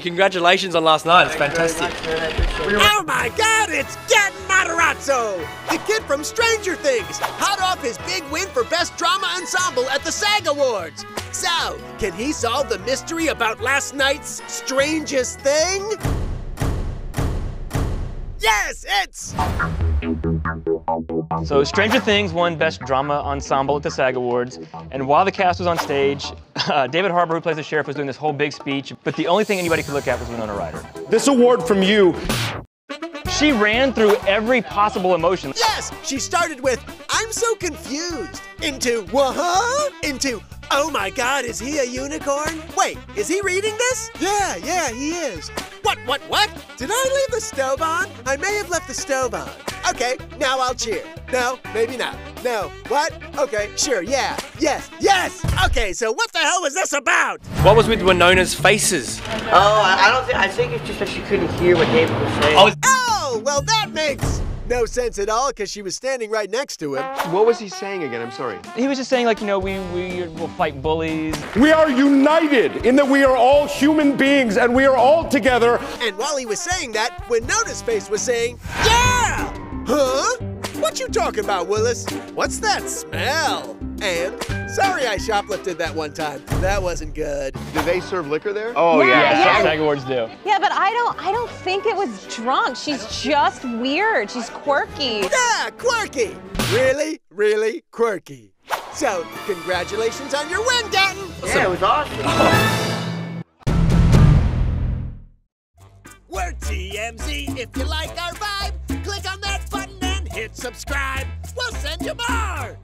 Congratulations on last night. It's fantastic. Oh my god, it's Gaten Matarazzo! The kid from Stranger Things, hot off his big win for Best Drama Ensemble at the SAG Awards. So, can he solve the mystery about last night's strangest thing? Yes, it's. So Stranger Things won Best Drama Ensemble at the SAG Awards, and while the cast was on stage, uh, David Harbour, who plays the sheriff, was doing this whole big speech, but the only thing anybody could look at was Winona Ryder. This award from you. She ran through every possible emotion. Yes, she started with, I'm so confused, into, what? Into, oh my god, is he a unicorn? Wait, is he reading this? Yeah, yeah, he is. What, what, what? Did I leave the stove on? I may have left the stove on. Okay, now I'll cheer. No, maybe not. No, what? Okay, sure, yeah, yes, yes! Okay, so what the hell was this about? What was with Winona's faces? Oh, I I don't think. I think it's just that she couldn't hear what David was saying. Oh, Oh, well, that makes no sense at all because she was standing right next to him. What was he saying again? I'm sorry. He was just saying, like, you know, we, we will fight bullies. We are united in that we are all human beings and we are all together. And while he was saying that, Winona's face was saying, Yeah! Huh? What you talking about, Willis? What's that smell? And sorry I shoplifted that one time. That wasn't good. Do they serve liquor there? Oh Yeah, SAG Awards do. Yeah, but I don't I don't think it was drunk. She's just weird. She's quirky. Yeah, quirky. Really, really quirky. So, congratulations on your win, Gaten. yeah, it was awesome. We're TMZ. If you like our vibe, subscribe. We'll send you more.